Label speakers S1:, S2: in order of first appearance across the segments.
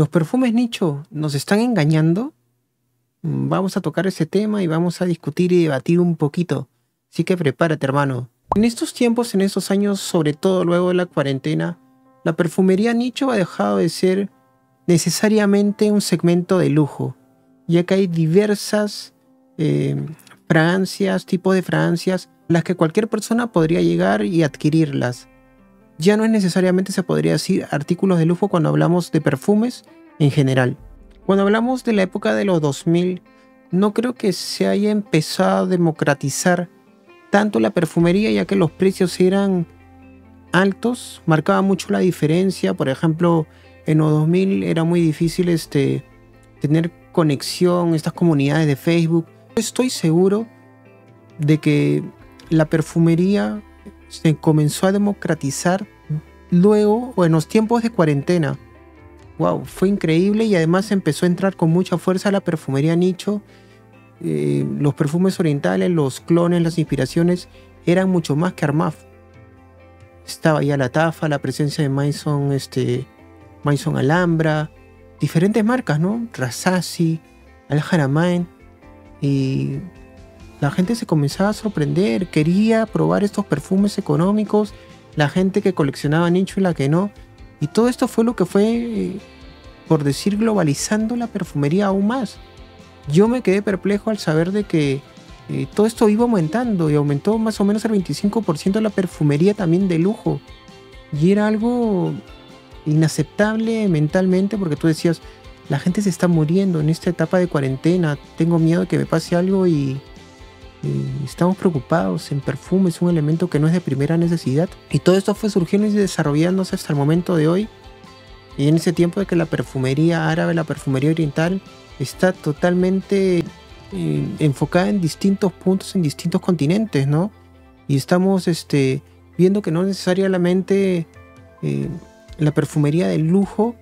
S1: ¿Los perfumes nicho nos están engañando? Mm, vamos a tocar ese tema y vamos a discutir y debatir un poquito. Así que prepárate, hermano. En estos tiempos, en estos años, sobre todo luego de la cuarentena, la perfumería nicho ha dejado de ser necesariamente un segmento de lujo, ya que hay diversas eh, fragancias, tipos de fragancias, las que cualquier persona podría llegar y adquirirlas. Ya no es necesariamente, se podría decir, artículos de lujo cuando hablamos de perfumes en general. Cuando hablamos de la época de los 2000, no creo que se haya empezado a democratizar tanto la perfumería, ya que los precios eran altos, marcaba mucho la diferencia. Por ejemplo, en los 2000 era muy difícil este, tener conexión, estas comunidades de Facebook. Estoy seguro de que la perfumería se comenzó a democratizar luego o en los tiempos de cuarentena. Wow, fue increíble y además empezó a entrar con mucha fuerza la perfumería nicho. Eh, los perfumes orientales, los clones, las inspiraciones eran mucho más que Armaf. Estaba ya la Tafa, la presencia de Maison, este, Maison Alhambra, diferentes marcas, ¿no? Rasasi, Al Haramain. Y la gente se comenzaba a sorprender, quería probar estos perfumes económicos, la gente que coleccionaba nicho y la que no. Y todo esto fue lo que fue, por decir, globalizando la perfumería aún más. Yo me quedé perplejo al saber de que eh, todo esto iba aumentando y aumentó más o menos el 25% la perfumería también de lujo. Y era algo inaceptable mentalmente porque tú decías, la gente se está muriendo en esta etapa de cuarentena, tengo miedo de que me pase algo y, estamos preocupados en perfume, es un elemento que no es de primera necesidad. Y todo esto fue surgiendo y desarrollándose hasta el momento de hoy. Y en ese tiempo de que la perfumería árabe, la perfumería oriental, está totalmente eh, enfocada en distintos puntos, en distintos continentes, ¿no? Y estamos este, viendo que no necesariamente eh, la perfumería de lujo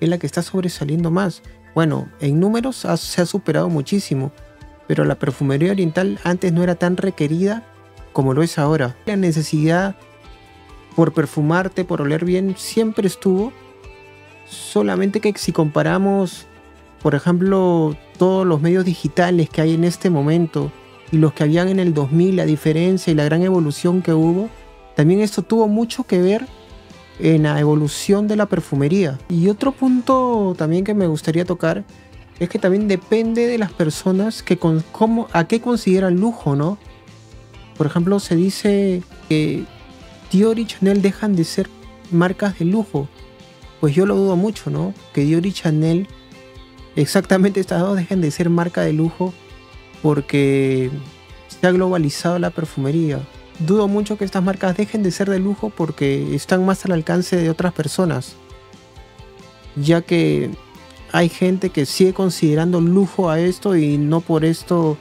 S1: es la que está sobresaliendo más. Bueno, en números se ha superado muchísimo, pero la perfumería oriental antes no era tan requerida como lo es ahora. La necesidad por perfumarte, por oler bien, siempre estuvo. Solamente que si comparamos, por ejemplo, todos los medios digitales que hay en este momento y los que habían en el 2000, la diferencia y la gran evolución que hubo, también esto tuvo mucho que ver en la evolución de la perfumería. Y otro punto también que me gustaría tocar es que también depende de las personas que con, cómo, a qué consideran lujo, ¿no? Por ejemplo, se dice que Dior y Chanel dejan de ser marcas de lujo. Pues yo lo dudo mucho, ¿no? Que Dior y Chanel, exactamente estas dos, dejen de ser marca de lujo porque se ha globalizado la perfumería dudo mucho que estas marcas dejen de ser de lujo porque están más al alcance de otras personas. Ya que hay gente que sigue considerando lujo a esto y no por esto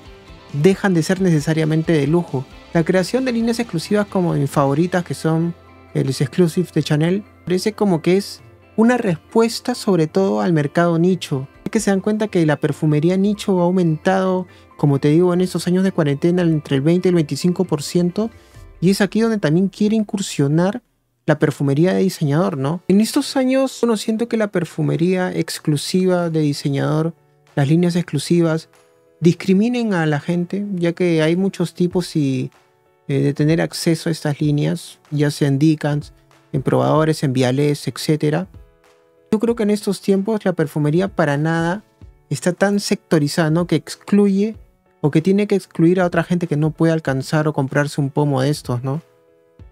S1: dejan de ser necesariamente de lujo. La creación de líneas exclusivas como mis favoritas que son los exclusives de Chanel parece como que es una respuesta sobre todo al mercado nicho. Que se dan cuenta que la perfumería nicho ha aumentado, como te digo, en estos años de cuarentena entre el 20 y el 25%, y es aquí donde también quiere incursionar la perfumería de diseñador, ¿no? En estos años uno siento que la perfumería exclusiva de diseñador, las líneas exclusivas, discriminen a la gente, ya que hay muchos tipos y eh, de tener acceso a estas líneas, ya sea en Dicans, en probadores, en viales, etc. Yo creo que en estos tiempos la perfumería para nada está tan sectorizada, ¿no? Que excluye o que tiene que excluir a otra gente que no puede alcanzar o comprarse un pomo de estos, ¿no?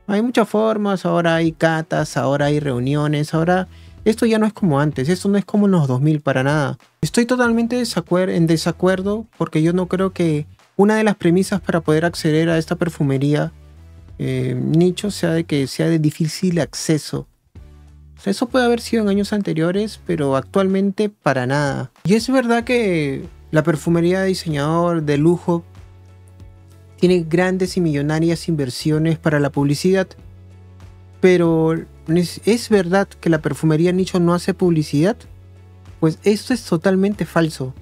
S1: Hay muchas formas, ahora hay catas, ahora hay reuniones, ahora esto ya no es como antes, esto no es como en los 2000 para nada. Estoy totalmente en desacuerdo porque yo no creo que una de las premisas para poder acceder a esta perfumería eh, nicho sea de que sea de difícil acceso. eso puede haber sido en años anteriores, pero actualmente para nada. Y es verdad que la perfumería de diseñador de lujo tiene grandes y millonarias inversiones para la publicidad, pero ¿es verdad que la perfumería nicho no hace publicidad? Pues esto es totalmente falso.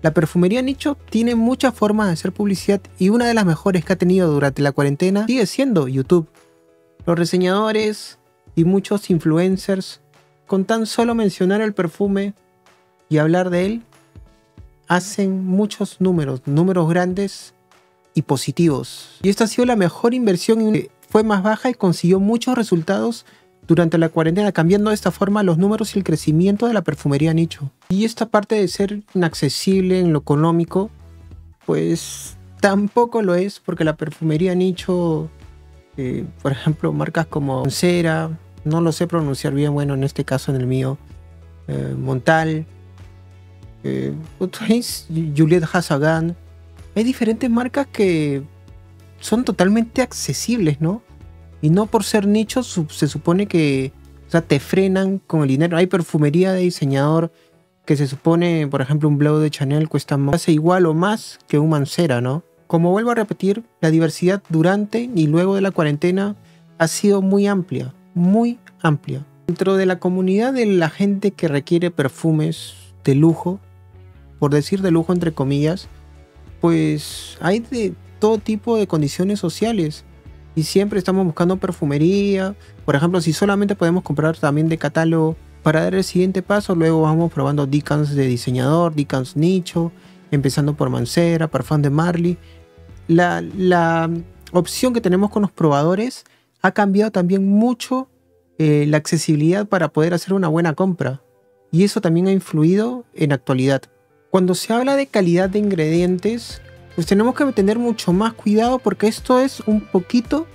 S1: La perfumería nicho tiene muchas formas de hacer publicidad y una de las mejores que ha tenido durante la cuarentena sigue siendo YouTube. Los reseñadores y muchos influencers con tan solo mencionar el perfume y hablar de él, hacen muchos números, números grandes y positivos. Y esta ha sido la mejor inversión, fue más baja y consiguió muchos resultados durante la cuarentena, cambiando de esta forma los números y el crecimiento de la perfumería nicho. Y esta parte de ser inaccesible en lo económico, pues tampoco lo es, porque la perfumería nicho, eh, por ejemplo, marcas como Cera, no lo sé pronunciar bien, bueno, en este caso en el mío, eh, Montal, eh, Juliette Hassagan, hay diferentes marcas que son totalmente accesibles, ¿no? Y no por ser nichos se supone que o sea, te frenan con el dinero. Hay perfumería de diseñador que se supone, por ejemplo, un blow de Chanel cuesta más igual o más que un Mancera, ¿no? Como vuelvo a repetir, la diversidad durante y luego de la cuarentena ha sido muy amplia, muy amplia. Dentro de la comunidad de la gente que requiere perfumes de lujo, por decir de lujo entre comillas, pues hay de todo tipo de condiciones sociales y siempre estamos buscando perfumería. Por ejemplo, si solamente podemos comprar también de catálogo para dar el siguiente paso, luego vamos probando Dickens de diseñador, Dickens nicho, empezando por Mancera, Parfum de Marley. La, la opción que tenemos con los probadores ha cambiado también mucho eh, la accesibilidad para poder hacer una buena compra. Y eso también ha influido en actualidad. Cuando se habla de calidad de ingredientes, pues tenemos que tener mucho más cuidado porque esto es un poquito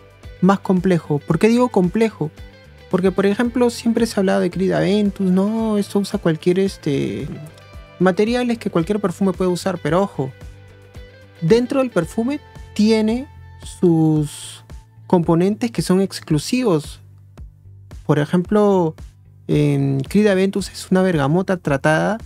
S1: más complejo. ¿Por qué digo complejo? Porque, por ejemplo, siempre se ha hablado de Creed Aventus, no, esto usa cualquier este, materiales que cualquier perfume puede usar, pero ojo, dentro del perfume tiene sus componentes que son exclusivos. Por ejemplo, en Creed Aventus es una bergamota tratada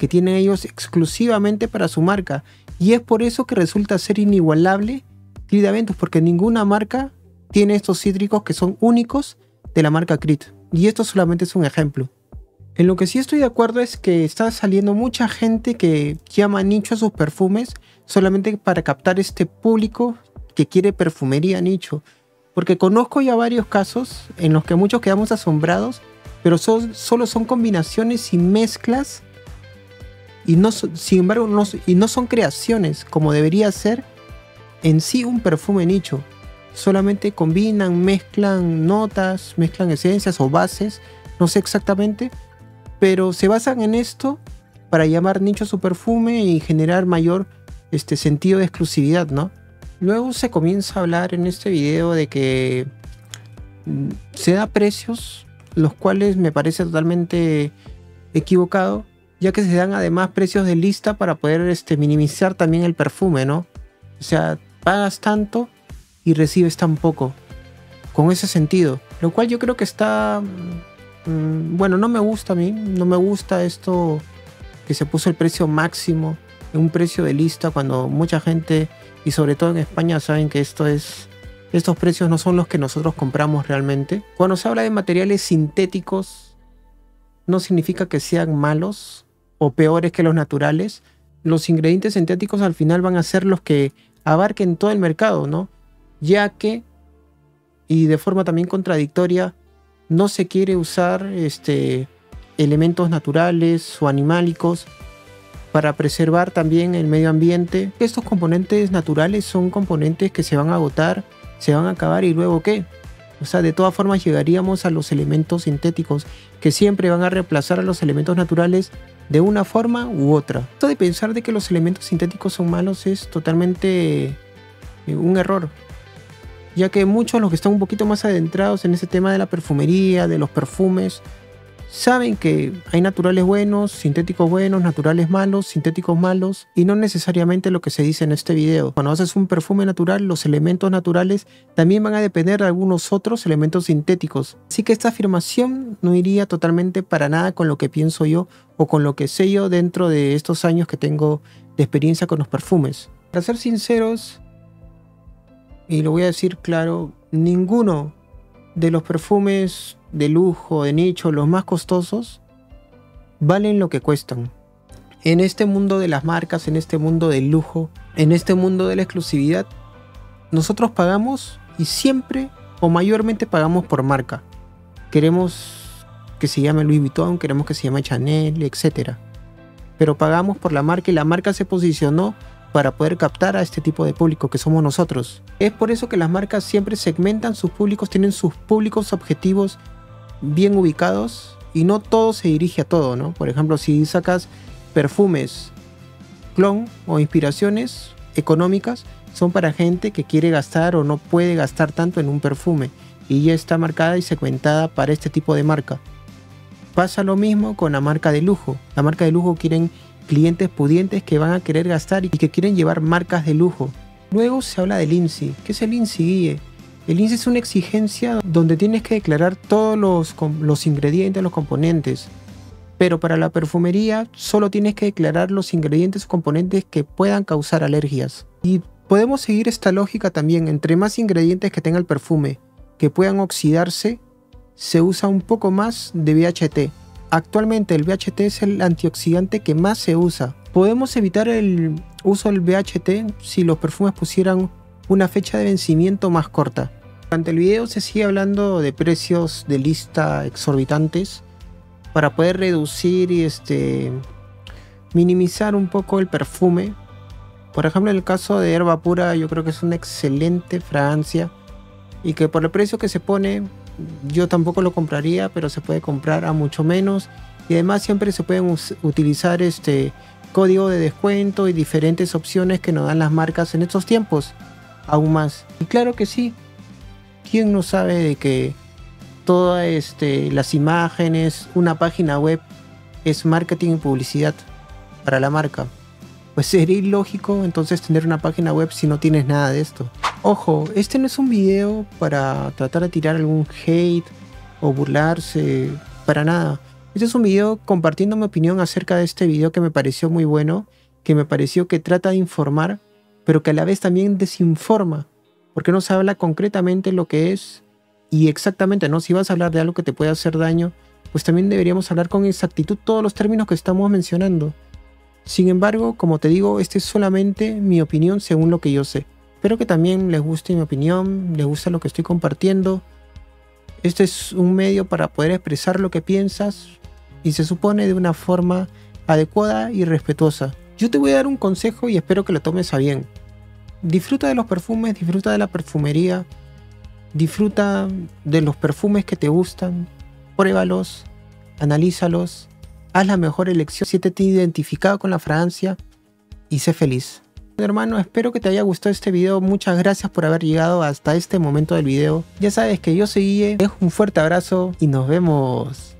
S1: que tienen ellos exclusivamente para su marca y es por eso que resulta ser inigualable Creed Aventus, porque ninguna marca tiene estos cítricos que son únicos de la marca Creed. Y esto solamente es un ejemplo. En lo que sí estoy de acuerdo es que está saliendo mucha gente que llama nicho a sus perfumes solamente para captar este público que quiere perfumería nicho. Porque conozco ya varios casos en los que muchos quedamos asombrados, pero solo son combinaciones y mezclas y no, sin embargo, no, y no son creaciones como debería ser en sí un perfume nicho. Solamente combinan, mezclan notas, mezclan esencias o bases, no sé exactamente, pero se basan en esto para llamar nicho su perfume y generar mayor este sentido de exclusividad, ¿no? Luego se comienza a hablar en este video de que mm, se da precios, los cuales me parece totalmente equivocado, ya que se dan además precios de lista para poder este, minimizar también el perfume, ¿no? O sea, pagas tanto y recibes tan poco, con ese sentido, lo cual yo creo que está, mm, bueno, no me gusta a mí, no me gusta esto que se puso el precio máximo, un precio de lista, cuando mucha gente, y sobre todo en España, saben que esto es estos precios no son los que nosotros compramos realmente. Cuando se habla de materiales sintéticos, no significa que sean malos, o peores que los naturales, los ingredientes sintéticos al final van a ser los que abarquen todo el mercado, ¿no? Ya que, y de forma también contradictoria, no se quiere usar este, elementos naturales o animálicos para preservar también el medio ambiente. Estos componentes naturales son componentes que se van a agotar, se van a acabar y luego qué? O sea, de todas formas llegaríamos a los elementos sintéticos que siempre van a reemplazar a los elementos naturales de una forma u otra. Esto de pensar de que los elementos sintéticos son malos es totalmente eh, un error, ya que muchos los que están un poquito más adentrados en ese tema de la perfumería, de los perfumes, saben que hay naturales buenos, sintéticos buenos, naturales malos, sintéticos malos, y no necesariamente lo que se dice en este video. Cuando haces un perfume natural, los elementos naturales también van a depender de algunos otros elementos sintéticos. Así que esta afirmación no iría totalmente para nada con lo que pienso yo o con lo que sé yo dentro de estos años que tengo de experiencia con los perfumes. Para ser sinceros, y lo voy a decir claro, ninguno de los perfumes de lujo, de nicho, los más costosos, valen lo que cuestan. En este mundo de las marcas, en este mundo del lujo, en este mundo de la exclusividad, nosotros pagamos y siempre o mayormente pagamos por marca. Queremos que se llame Louis Vuitton, queremos que se llame Chanel, etc. Pero pagamos por la marca y la marca se posicionó para poder captar a este tipo de público que somos nosotros. Es por eso que las marcas siempre segmentan sus públicos, tienen sus públicos objetivos bien ubicados y no todo se dirige a todo, ¿no? Por ejemplo, si sacas perfumes clon o inspiraciones económicas, son para gente que quiere gastar o no puede gastar tanto en un perfume y ya está marcada y segmentada para este tipo de marca. Pasa lo mismo con la marca de lujo. La marca de lujo quieren clientes pudientes que van a querer gastar y que quieren llevar marcas de lujo. Luego se habla del INSI. ¿Qué es el INSI, Guille? El INSI es una exigencia donde tienes que declarar todos los, los ingredientes, los componentes. Pero para la perfumería solo tienes que declarar los ingredientes o componentes que puedan causar alergias. Y podemos seguir esta lógica también. Entre más ingredientes que tenga el perfume que puedan oxidarse, se usa un poco más de BHT. Actualmente el BHT es el antioxidante que más se usa. Podemos evitar el uso del BHT si los perfumes pusieran una fecha de vencimiento más corta. Durante el video se sigue hablando de precios de lista exorbitantes para poder reducir y este minimizar un poco el perfume. Por ejemplo, en el caso de Herba Pura, yo creo que es una excelente fragancia y que por el precio que se pone yo tampoco lo compraría, pero se puede comprar a mucho menos. Y además siempre se pueden utilizar este código de descuento y diferentes opciones que nos dan las marcas en estos tiempos. Aún más. Y claro que sí. ¿Quién no sabe de que todas este, las imágenes, una página web es marketing y publicidad para la marca? Pues sería ilógico entonces tener una página web si no tienes nada de esto. Ojo, este no es un video para tratar de tirar algún hate o burlarse, para nada. Este es un video compartiendo mi opinión acerca de este video que me pareció muy bueno, que me pareció que trata de informar, pero que a la vez también desinforma, porque no se habla concretamente lo que es y exactamente, ¿no? Si vas a hablar de algo que te puede hacer daño, pues también deberíamos hablar con exactitud todos los términos que estamos mencionando. Sin embargo, como te digo, este es solamente mi opinión según lo que yo sé. Espero que también les guste mi opinión, les gusta lo que estoy compartiendo. Este es un medio para poder expresar lo que piensas y se supone de una forma adecuada y respetuosa. Yo te voy a dar un consejo y espero que lo tomes a bien. Disfruta de los perfumes, disfruta de la perfumería, disfruta de los perfumes que te gustan, pruébalos, analízalos, haz la mejor elección si te has identificado con la fragancia y sé feliz hermano, espero que te haya gustado este video. Muchas gracias por haber llegado hasta este momento del video. Ya sabes que yo soy Guille. Dejo un fuerte abrazo y nos vemos.